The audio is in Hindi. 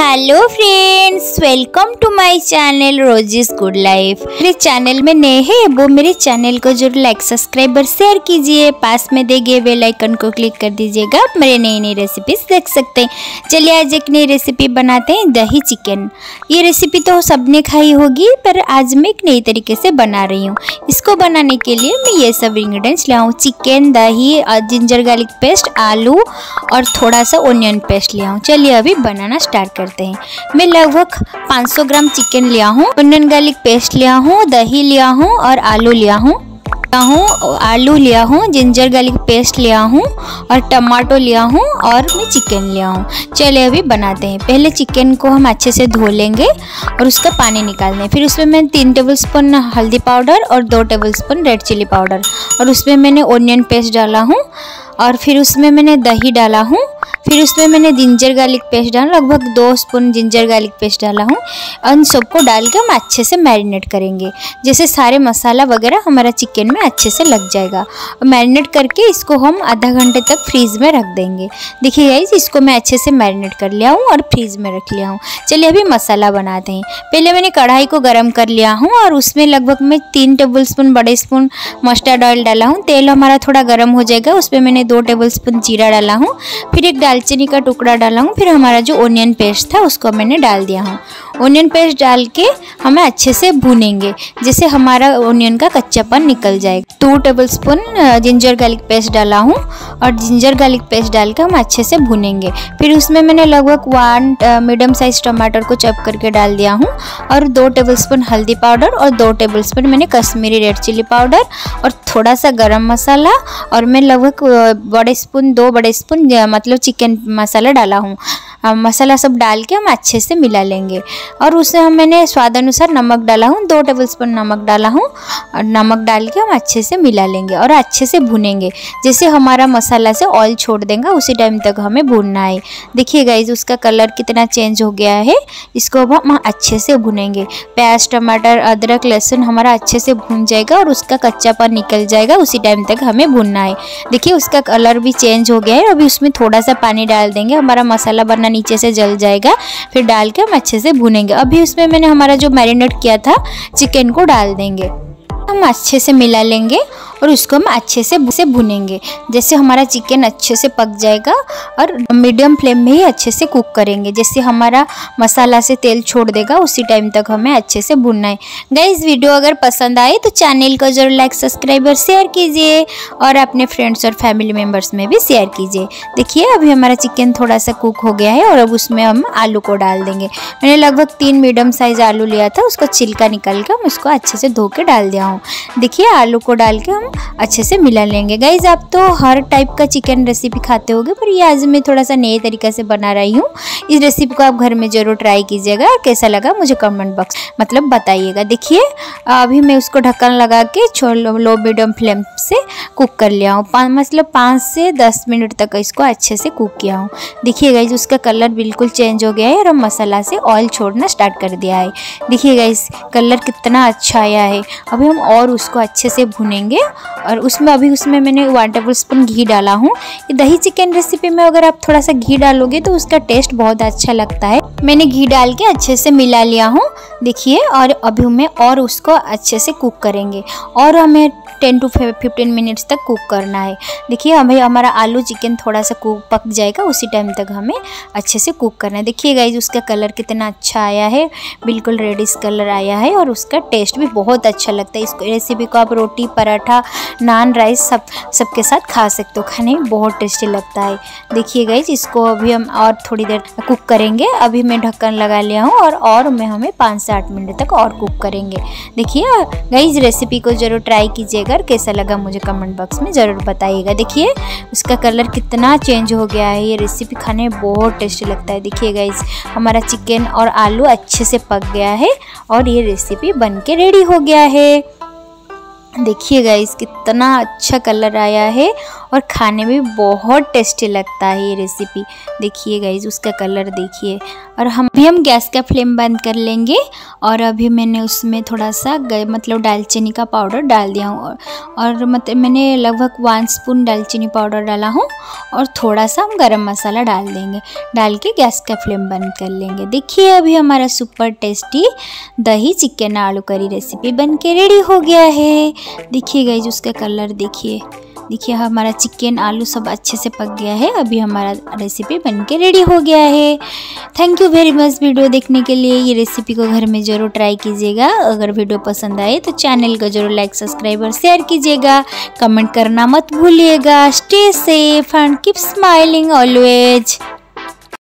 Hello friends welcome to my channel Roji's good life मेरे चैनल में नए हैं वो मेरे चैनल को ज़रूर लाइक सब्सक्राइब और शेयर कीजिए। पास में दे गए बेल आइकन को क्लिक कर दीजिएगा। आप मेरे नई नई रेसिपीज़ देख सकते हैं। चलिए आज एक नई रेसिपी बनाते हैं, दही चिकन ये रेसिपी तो सबने खाई होगी, पर आज मैं एक नई तरीके से बना रही हूँ। इसको बनाने के लिए मैं ये सब इंग्रेडिएंट्स ले आऊँ। चिकन दही और जिंजर गार्लिक पेस्ट आलू और थोड़ा सा ओनियन पेस्ट ले आऊँ। चलिए अभी बनाना स्टार्ट करते हैं। मैं लगभग 500 ग्राम चिकन लिया हूँ ओनियन गार्लिक पेस्ट लिया हूँ, दही लिया हूँ और आलू लिया हूँ। हूँ, आलू लिया हूँ जिंजर गार्लिक पेस्ट लिया हूँ और टमाटो लिया हूँ और मैं चिकन लिया हूँ। चलिए अभी बनाते हैं। पहले चिकन को हम अच्छे से धो लेंगे और उसका पानी निकाल दें फिर उसमें मैं तीन टेबल स्पून हल्दी पाउडर और दो tablespoon red chilli powder और उसमें मैंने ओनियन पेस्ट डाला हूँ और फिर उसमें मैंने दही डाला हूँ फिर उसमें मैंने जिंजर गार्लिक पेस्ट डाला, लगभग दो स्पून जिंजर गार्लिक पेस्ट डाला हूँ। उन सबको डाल के हम अच्छे से मैरिनेट करेंगे। जैसे सारे मसाला वगैरह हमारा चिकन में अच्छे से लग जाएगा। और मैरिनेट करके इसको हम आधा घंटे तक फ्रीज में रख देंगे। देखिए गाइज़ इसको मैं अच्छे से मैरिनेट कर लिया हूँ और फ्रीज में रख लिया हूँ। चलिए अभी मसाला बनाते हैं। पहले मैंने कढ़ाई को गर्म कर लिया हूँ और उसमें लगभग मैं तीन टेबल स्पून बड़े स्पून मस्टर्ड ऑयल डाला हूँ। तेल हमारा थोड़ा गर्म हो जाएगा, उसमें मैंने दो टेबल स्पून जीरा डाला हूँ। फिर एक दालचीनी का टुकड़ा डाला हूँ, फिर हमारा जो ओनियन पेस्ट था, उसको मैंने डाल दिया हूँ। ओनियन पेस्ट डाल के हमें अच्छे से भूनेंगे, जिससे हमारा ओनियन का कच्चापन निकल जाएगा। Two tablespoon ginger garlic paste डाला हूँ और जिंजर गार्लिक पेस्ट डाल के हम अच्छे से भुनेंगे। फिर उसमें मैंने लगभग वन मीडियम साइज़ टमाटर को चप करके डाल दिया हूँ और दो टेबल स्पून हल्दी पाउडर और दो टेबल स्पून मैंने कश्मीरी रेड चिली पाउडर और थोड़ा सा गरम मसाला और मैं लगभग बड़े स्पून दो बड़े स्पून मतलब चिकन मसाला डाला हूँ। मसाला सब डाल के हम अच्छे से मिला लेंगे। और उसमें हम मैंने स्वाद अनुसार नमक डाला हूँ, दो टेबल स्पून नमक डाला हूँ, और नमक डाल के हम अच्छे से मिला लेंगे और अच्छे से भुनेंगे। जैसे हमारा मसाला से ऑयल छोड़ देंगे, उसी टाइम तक हमें भूनना है। देखिए गाइज़ उसका कलर कितना चेंज हो गया है। इसको अब हम अच्छे से भुनेंगे। प्याज, टमाटर, अदरक, लहसुन हमारा अच्छे से भून जाएगा और उसका कच्चापन निकल जाएगा, उसी टाइम तक हमें भूनना है। देखिए उसका कलर भी चेंज हो गया है। अभी उसमें थोड़ा सा पानी डाल देंगे, हमारा मसाला बनना नीचे से जल जाएगा, फिर डाल के हम अच्छे से भुनेंगे। अभी उसमें मैंने हमारा जो मैरिनेट किया था, चिकन को डाल देंगे। हम अच्छे से मिला लेंगे और उसको हम अच्छे से से भुनेंगे। जैसे हमारा चिकन अच्छे से पक जाएगा और मीडियम फ्लेम में ही अच्छे से कुक करेंगे। जैसे हमारा मसाला से तेल छोड़ देगा, उसी टाइम तक हमें अच्छे से भुनना है। गई इस वीडियो अगर पसंद आए तो चैनल को ज़रूर लाइक सब्सक्राइब और शेयर कीजिए। और अपने फ्रेंड्स और फैमिली मेंबर्स में भी शेयर कीजिए। देखिए, अभी हमारा चिकन थोड़ा सा कुक हो गया है और अब उसमें हम आलू को डाल देंगे। मैंने लगभग तीन मीडियम साइज़ आलू लिया था, उसको छिलका निकाल के हम उसको अच्छे से धो के डाल दिया हूँ। देखिए, आलू को डाल के हम अच्छे से मिला लेंगे। गाइज़ आप तो हर टाइप का चिकन रेसिपी खाते होगे, पर ये आज मैं थोड़ा सा नए तरीके से बना रही हूँ। इस रेसिपी को आप घर में ज़रूर ट्राई कीजिएगा। कैसा लगा मुझे कमेंट बॉक्स मतलब बताइएगा। देखिए, अभी मैं उसको ढक्कन लगा के लो मीडियम फ्लेम से कुक कर लिया हूँ। मतलब पाँच से दस मिनट तक इसको अच्छे से कुक किया हूँ। देखिए गाइज़ उसका कलर बिल्कुल चेंज हो गया है और मसाला से ऑयल छोड़ना स्टार्ट कर दिया है। देखिए गाइज़ कलर कितना अच्छा आया है। अभी हम और उसको अच्छे से भुनेंगे। और उसमें, अभी उसमें मैंने वन टेबल स्पून घी डाला हूँ। दही चिकन रेसिपी में अगर आप थोड़ा सा घी डालोगे तो उसका टेस्ट बहुत अच्छा लगता है। मैंने घी डाल के अच्छे से मिला लिया हूँ। देखिए और अभी हमें और उसको अच्छे से कुक करेंगे। और हमें टेन टू फिफ्टीन मिनट्स तक कुक करना है। देखिए हमें हमारा आलू चिकन थोड़ा सा कुक पक जाएगा, उसी टाइम तक हमें अच्छे से कुक करना है। देखिए गाइज़ उसका कलर कितना अच्छा आया है, बिल्कुल रेडिश कलर आया है और उसका टेस्ट भी बहुत अच्छा लगता है। इस रेसिपी को आप रोटी, पराठा नान राइस सब, सबके साथ खा सकते हो, खाने में बहुत टेस्टी लगता है। देखिए गाइज़ इसको अभी हम और थोड़ी देर कुक करेंगे। अभी मैं ढक्कन लगा लिया हूँ और और मैं हमें पाँच से आठ मिनट तक और कुक करेंगे। देखिए गई रेसिपी को ज़रूर ट्राई कीजिएगा और कैसा लगा मुझे कमेंट बॉक्स में ज़रूर बताइएगा। देखिए, उसका कलर कितना चेंज हो गया है। ये रेसिपी खाने में बहुत टेस्टी लगता है। देखिए गई हमारा चिकन और आलू अच्छे से पक गया है और ये रेसिपी बन के रेडी हो गया है। देखिएगा इस कितना अच्छा कलर आया है और खाने में बहुत टेस्टी लगता है ये रेसिपी देखिए गाइज़ उसका कलर देखिए। और हम भी, हम गैस का फ्लेम बंद कर लेंगे और अभी मैंने उसमें थोड़ा सा मतलब दालचीनी का पाउडर डाल दिया हूँ और मतलब मैंने लगभग वन स्पून दालचीनी पाउडर डाला हूँ और थोड़ा सा हम गरम मसाला डाल देंगे। डाल के गैस का फ्लेम बंद कर लेंगे। देखिए अभी हमारा सुपर टेस्टी दही चिकन आलू करी रेसिपी बन के रेडी हो गया है। देखिए गई उसका कलर देखिए। देखिए, हमारा चिकन आलू सब अच्छे से पक गया है। अभी हमारा रेसिपी बन के रेडी हो गया है। Thank you very much video देखने के लिए। ये रेसिपी को घर में ज़रूर ट्राई कीजिएगा। अगर वीडियो पसंद आए तो चैनल को ज़रूर लाइक सब्सक्राइब और शेयर कीजिएगा। कमेंट करना मत भूलिएगा। Stay safe and keep smiling always